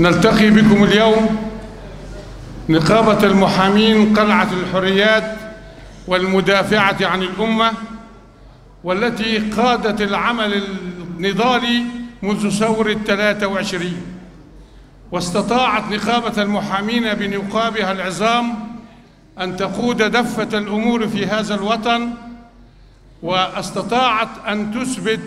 نلتقي بكم اليوم نقابة المحامين قلعة الحريات والمدافعة عن الأمة والتي قادت العمل النضالي منذ ثورة 23 واستطاعت نقابة المحامين بنقابها العظام أن تقود دفة الأمور في هذا الوطن واستطاعت أن تثبت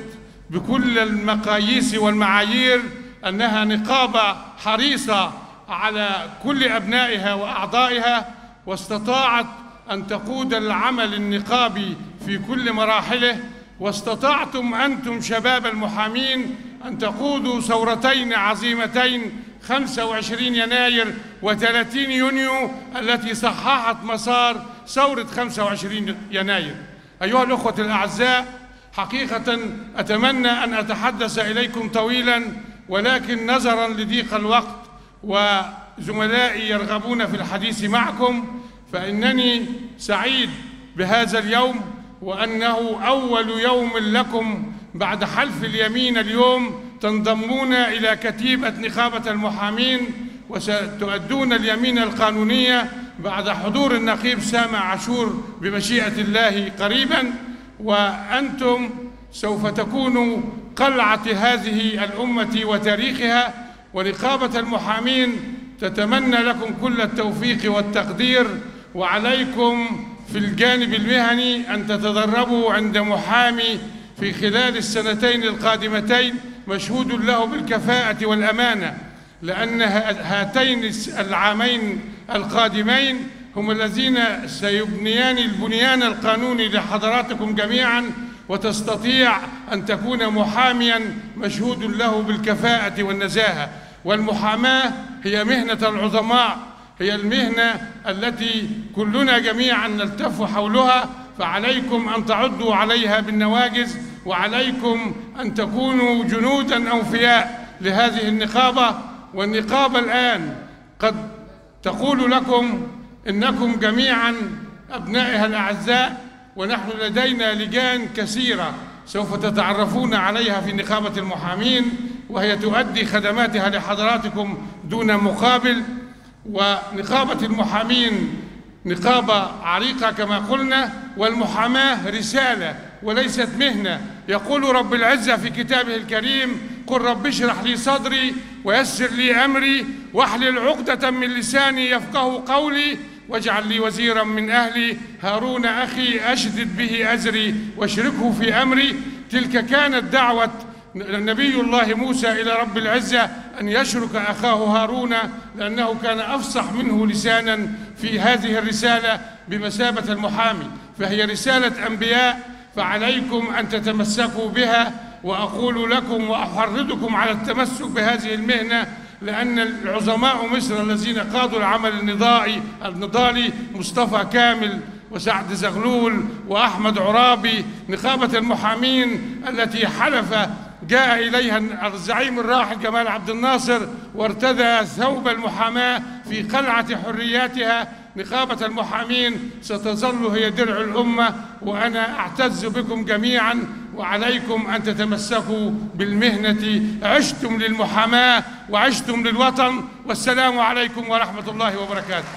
بكل المقاييس والمعايير أنها نقابة حريصة على كل أبنائها وأعضائها واستطاعت أن تقود العمل النقابي في كل مراحله واستطعتم أنتم شباب المحامين أن تقودوا ثورتين عظيمتين 25 يناير و30 يونيو التي صححت مسار ثورة 25 يناير. أيها الأخوة الأعزاء حقيقة أتمنى أن أتحدث إليكم طويلا ولكن نظرا لضيق الوقت وزملائي يرغبون في الحديث معكم فإنني سعيد بهذا اليوم وأنه أول يوم لكم بعد حلف اليمين اليوم تنضمون إلى كتيبة نقابة المحامين وستؤدون اليمين القانونية بعد حضور النقيب سامع عاشور بمشيئة الله قريبا وأنتم سوف تكونوا قلعة هذه الأمة وتاريخها ونقابة المحامين تتمنى لكم كل التوفيق والتقدير وعليكم في الجانب المهني أن تتدربوا عند محامي في خلال السنتين القادمتين مشهود له بالكفاءة والأمانة لأن هاتين العامين القادمين هم الذين سيبنيان البنيان القانوني لحضراتكم جميعا وتستطيع أن تكون محاميا مشهود له بالكفاءة والنزاهة. والمحاماة هي مهنة العظماء هي المهنة التي كلنا جميعا نلتف حولها فعليكم أن تعضوا عليها بالنواجز وعليكم أن تكونوا جنودا أوفياء لهذه النقابة. والنقابة الآن قد تقول لكم إنكم جميعا أبنائها الأعزاء ونحن لدينا لجان كثيرة سوف تتعرفون عليها في نقابة المحامين وهي تؤدي خدماتها لحضراتكم دون مقابل. ونقابة المحامين نقابة عريقة كما قلنا والمحاماة رسالة وليست مهنة. يقول رب العزة في كتابه الكريم قل رب اشرح لي صدري ويسر لي أمري واحلل عقدة من لساني يفقه قولي واجعل لي وزيرا من أهلي هارون أخي أشدد به أزري واشركه في أمري. تلك كانت دعوة نبي الله موسى إلى رب العزة أن يشرك أخاه هارون لأنه كان أفصح منه لسانا في هذه الرسالة بمثابة المحامي. فهي رسالة أنبياء فعليكم أن تتمسكوا بها وأقول لكم وأحرضكم على التمسك بهذه المهنة. لأن العظماء مصر الذين قادوا العمل النضالي النضالي مصطفى كامل وسعد زغلول وأحمد عرابي نقابة المحامين التي حلف جاء إليها الزعيم الراحل جمال عبد الناصر وارتدى ثوب المحاماة في قلعة حرياتها. نقابة المحامين ستظل هي درع الأمة وأنا أعتز بكم جميعا. وعليكم أن تتمسكوا بالمهنة. عشتم للمحاماة وعشتم للوطن. والسلام عليكم ورحمة الله وبركاته.